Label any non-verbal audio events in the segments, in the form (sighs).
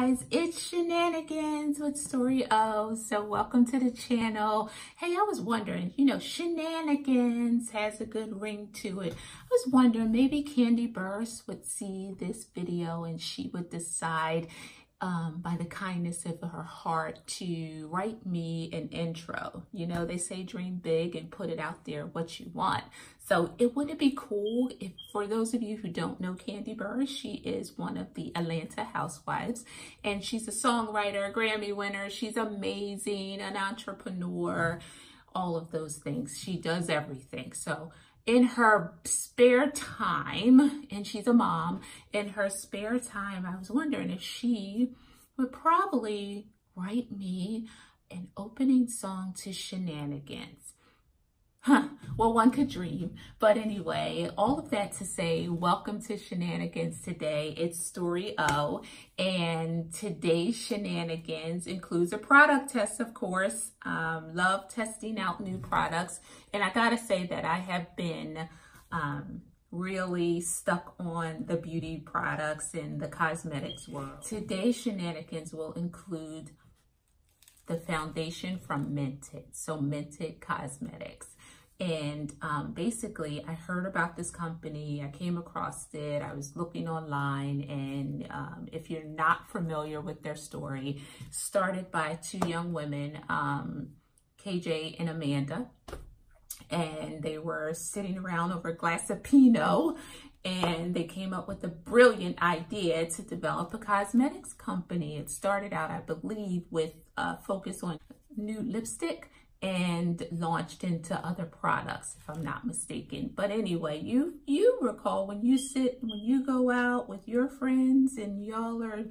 guys, it's Shenanigans with Story O. So welcome to the channel. Hey, I was wondering, you know, Shenanigans has a good ring to it. I was wondering maybe Kandi Burruss would see this video and she would decide um, by the kindness of her heart to write me an intro. You know, they say dream big and put it out there what you want. So it wouldn't be cool if, for those of you who don't know Kandi Burruss, she is one of the Atlanta housewives and she's a songwriter, Grammy winner. She's amazing, an entrepreneur, all of those things. She does everything. So in her spare time, and she's a mom, in her spare time, I was wondering if she would probably write me an opening song to Shenanigans. Huh. Well, one could dream. But anyway, all of that to say, welcome to Shenanigans today. It's Story O. And today's Shenanigans includes a product test, of course. Um, love testing out new products. And I gotta say that I have been um, really stuck on the beauty products and the cosmetics world. Today's Shenanigans will include the foundation from Mented. So Mented Cosmetics. And um, basically, I heard about this company. I came across it. I was looking online. And um, if you're not familiar with their story, started by two young women, um, KJ and Amanda. And they were sitting around over a glass of Pinot. And they came up with a brilliant idea to develop a cosmetics company. It started out, I believe, with a focus on nude lipstick and launched into other products, if I'm not mistaken. But anyway, you you recall when you sit, when you go out with your friends and y'all are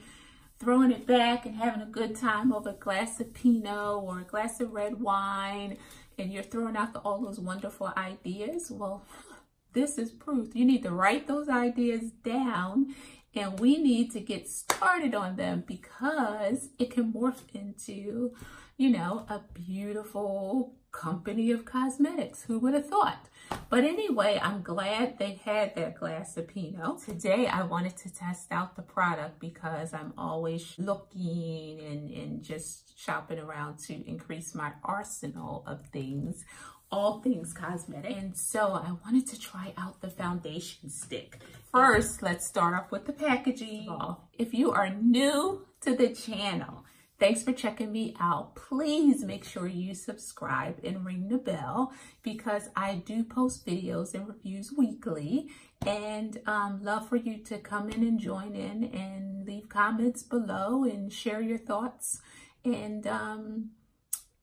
throwing it back and having a good time over a glass of Pinot or a glass of red wine, and you're throwing out the, all those wonderful ideas. Well, (laughs) this is proof. You need to write those ideas down and we need to get started on them because it can morph into you know, a beautiful company of cosmetics. Who would have thought? But anyway, I'm glad they had that glass of Pinot. Today, I wanted to test out the product because I'm always looking and, and just shopping around to increase my arsenal of things all things cosmetic. And so I wanted to try out the foundation stick. First, let's start off with the packaging. If you are new to the channel, Thanks for checking me out. Please make sure you subscribe and ring the bell because I do post videos and reviews weekly and um, love for you to come in and join in and leave comments below and share your thoughts and um,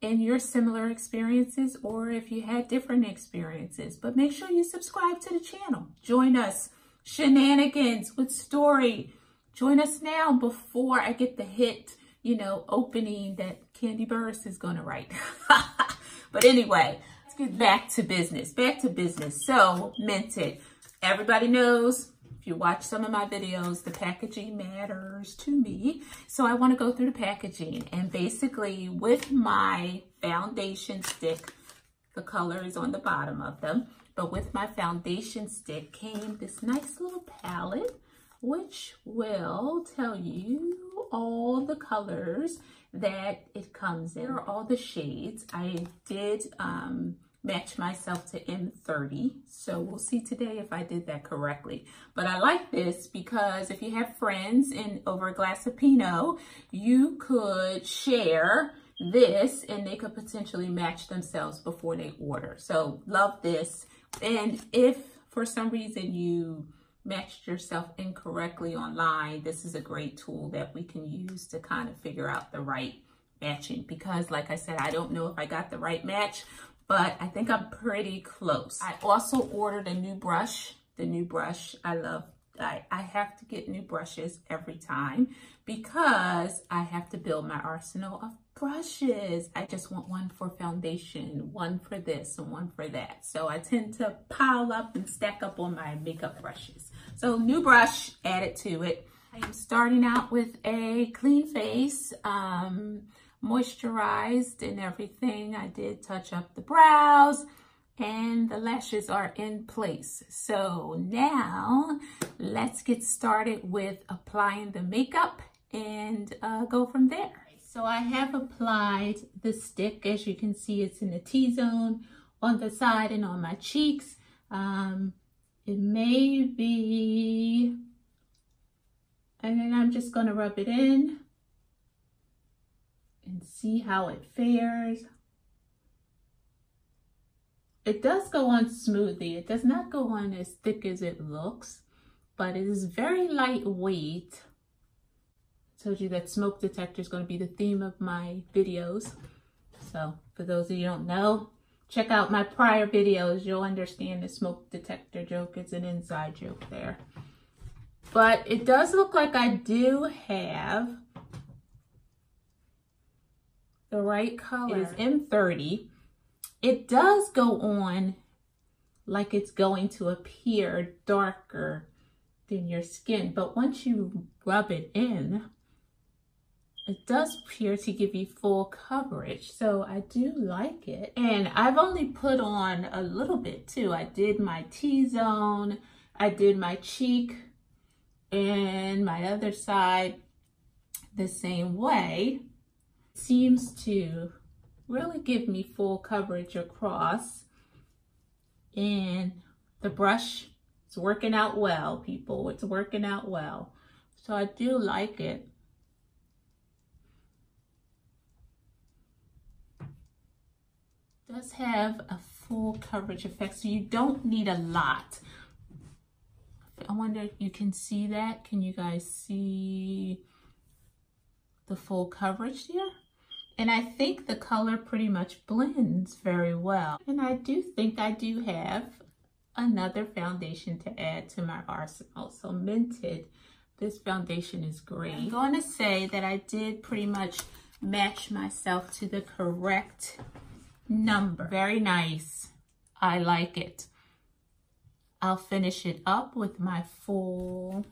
and your similar experiences or if you had different experiences. But make sure you subscribe to the channel. Join us. Shenanigans with Story. Join us now before I get the hit you know, opening that Kandi Burruss is going to write. (laughs) but anyway, let's get back to business. Back to business. So, Mented. Everybody knows, you watch some of my videos, the packaging matters to me. So I want to go through the packaging. And basically, with my foundation stick, the color is on the bottom of them. But with my foundation stick came this nice little palette which will tell you all the colors that it comes in. or all the shades. I did um, match myself to M30. So we'll see today if I did that correctly. But I like this because if you have friends in over a glass of Pinot, you could share this and they could potentially match themselves before they order. So love this. And if for some reason you matched yourself incorrectly online, this is a great tool that we can use to kind of figure out the right matching. Because like I said, I don't know if I got the right match, but I think I'm pretty close. I also ordered a new brush. The new brush, I love I, I have to get new brushes every time because I have to build my arsenal of brushes. I just want one for foundation, one for this and one for that. So I tend to pile up and stack up on my makeup brushes. So new brush added to it. I am starting out with a clean face, um, moisturized and everything. I did touch up the brows and the lashes are in place. So now let's get started with applying the makeup and uh, go from there. So I have applied the stick. As you can see, it's in the T-zone on the side and on my cheeks. Um, it may be, and then I'm just going to rub it in and see how it fares. It does go on smoothly. It does not go on as thick as it looks, but it is very lightweight. I told you that smoke detector is going to be the theme of my videos. So for those of you don't know, check out my prior videos. You'll understand the smoke detector joke. It's an inside joke there. But it does look like I do have the right color. It is M30. It does go on like it's going to appear darker than your skin. But once you rub it in, it does appear to give you full coverage. So I do like it. And I've only put on a little bit too. I did my T-zone, I did my cheek and my other side the same way seems to really give me full coverage across. And the brush is working out well, people. It's working out well. So I do like it. does have a full coverage effect, so you don't need a lot. I wonder if you can see that. Can you guys see the full coverage here? And I think the color pretty much blends very well. And I do think I do have another foundation to add to my arsenal. So Mented, this foundation is great. I'm going to say that I did pretty much match myself to the correct number. Very nice. I like it. I'll finish it up with my full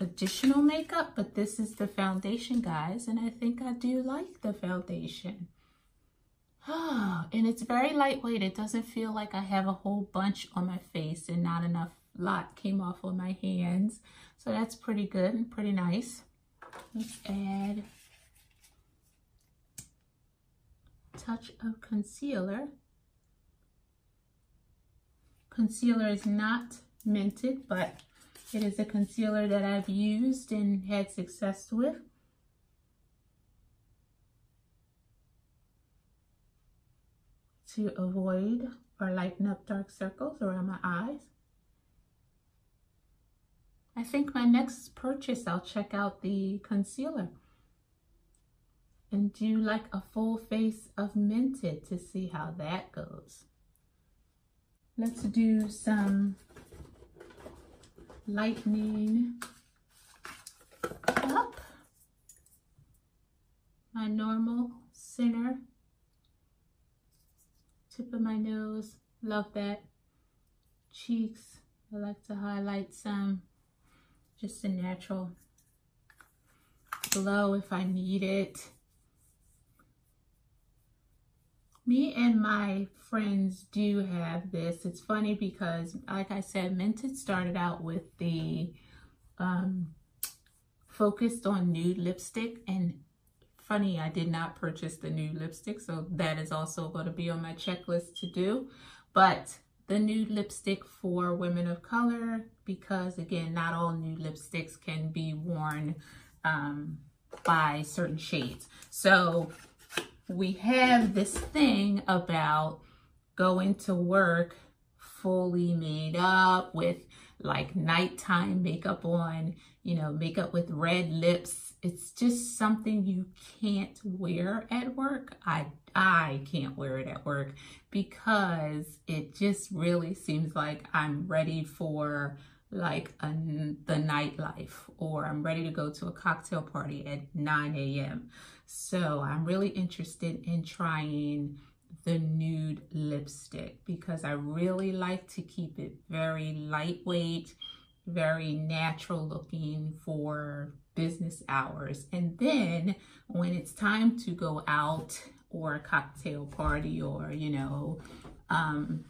additional makeup, but this is the foundation, guys, and I think I do like the foundation. (sighs) And it's very lightweight. It doesn't feel like I have a whole bunch on my face and not enough lot came off on my hands. So that's pretty good and pretty nice. Let's add touch of concealer. Concealer is not Mented, but it is a concealer that I've used and had success with. To avoid or lighten up dark circles around my eyes. I think my next purchase, I'll check out the concealer and do like a full face of Mented to see how that goes. Let's do some lightening up. My normal center tip of my nose. Love that. Cheeks. I like to highlight some. Just a natural glow if I need it me and my friends do have this. It's funny because, like I said, Mented started out with the um, focused on nude lipstick. And funny, I did not purchase the nude lipstick. So that is also going to be on my checklist to do. But the nude lipstick for women of color, because again, not all nude lipsticks can be worn um, by certain shades. So we have this thing about going to work fully made up with like nighttime makeup on, you know, makeup with red lips. It's just something you can't wear at work. I I can't wear it at work because it just really seems like I'm ready for like a, the nightlife or I'm ready to go to a cocktail party at 9 a.m. So I'm really interested in trying the nude lipstick because I really like to keep it very lightweight, very natural looking for business hours. And then when it's time to go out or a cocktail party or, you know, um,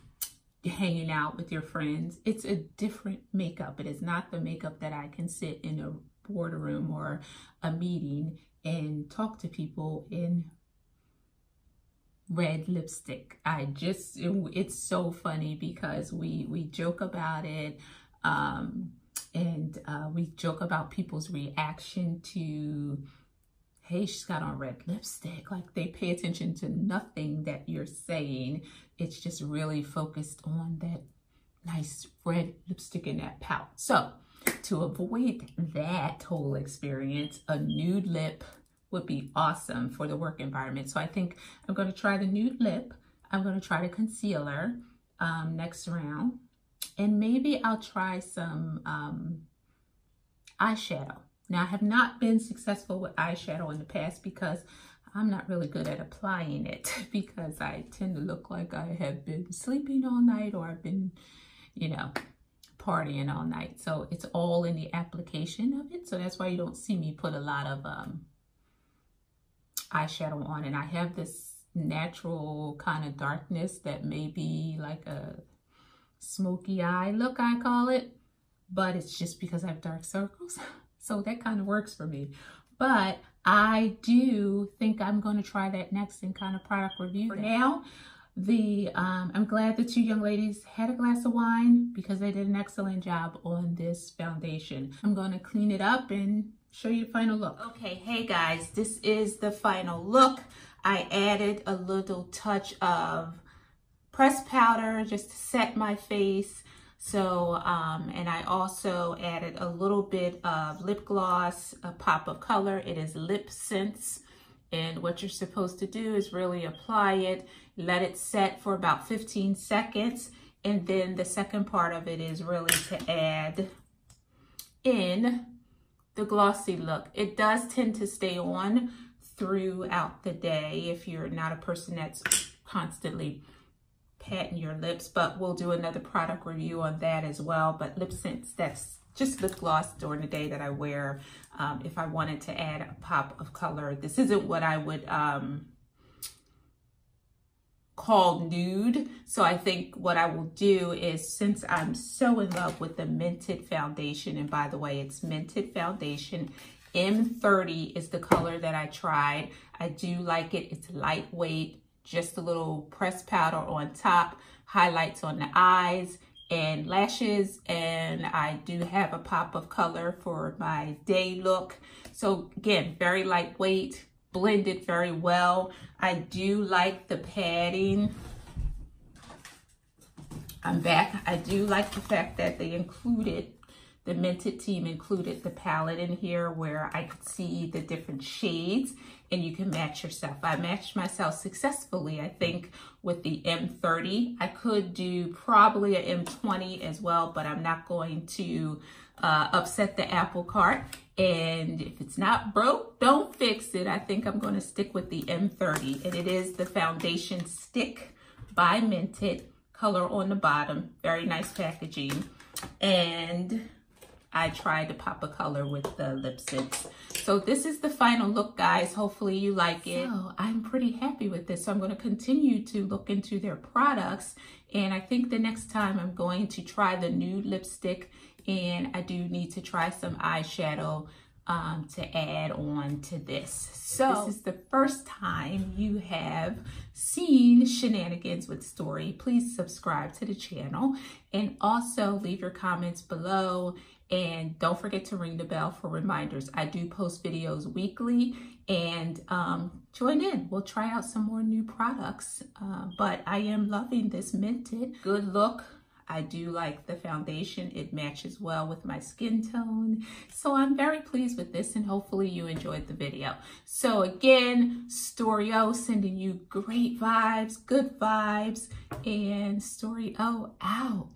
hanging out with your friends, it's a different makeup. It is not the makeup that I can sit in a boardroom or a meeting and talk to people in red lipstick. I just, it, it's so funny because we, we joke about it. Um, and uh, we joke about people's reaction to, hey, she's got on red lipstick. Like they pay attention to nothing that you're saying. It's just really focused on that nice red lipstick in that pout. So to avoid that whole experience, a nude lip would be awesome for the work environment. So I think I'm going to try the nude lip. I'm going to try the concealer um, next round. And maybe I'll try some um, eyeshadow. Now, I have not been successful with eyeshadow in the past because I'm not really good at applying it (laughs) because I tend to look like I have been sleeping all night or I've been, you know, partying all night. So it's all in the application of it. So that's why you don't see me put a lot of um, eyeshadow on. And I have this natural kind of darkness that may be like a smoky eye look, I call it. But it's just because I have dark circles. (laughs) So that kind of works for me. But I do think I'm going to try that next in kind of product review. For now, the um, I'm glad the two young ladies had a glass of wine because they did an excellent job on this foundation. I'm going to clean it up and show you the final look. Okay, hey guys, this is the final look. I added a little touch of pressed powder just to set my face. So, um, and I also added a little bit of lip gloss, a pop of color. It is Lip Sense. And what you're supposed to do is really apply it, let it set for about 15 seconds. And then the second part of it is really to add in the glossy look. It does tend to stay on throughout the day if you're not a person that's constantly patting your lips, but we'll do another product review on that as well. But Lip Sense, that's just lip gloss during the day that I wear um, if I wanted to add a pop of color. This isn't what I would um, call nude. So I think what I will do is since I'm so in love with the Mented foundation, and by the way, it's Mented foundation, M30 is the color that I tried. I do like it. It's lightweight just a little press powder on top, highlights on the eyes and lashes. And I do have a pop of color for my day look. So again, very lightweight, blended very well. I do like the padding. I'm back. I do like the fact that they included the Mented team included the palette in here where I could see the different shades and you can match yourself. I matched myself successfully, I think, with the M30. I could do probably a M20 as well, but I'm not going to uh, upset the apple cart. And if it's not broke, don't fix it. I think I'm going to stick with the M30. And it is the foundation stick by Mented. Color on the bottom. Very nice packaging. And I tried to pop a color with the lipsticks. So this is the final look, guys. Hopefully you like it. So I'm pretty happy with this. So I'm going to continue to look into their products. And I think the next time I'm going to try the nude lipstick. And I do need to try some eyeshadow um, to add on to this. So this is the first time you have seen Shenanigans with Story, please subscribe to the channel and also leave your comments below and don't forget to ring the bell for reminders. I do post videos weekly and um, join in. We'll try out some more new products. Uh, but I am loving this Mented. Good look. I do like the foundation. It matches well with my skin tone. So I'm very pleased with this and hopefully you enjoyed the video. So again, Storyo sending you great vibes, good vibes, and Story O out.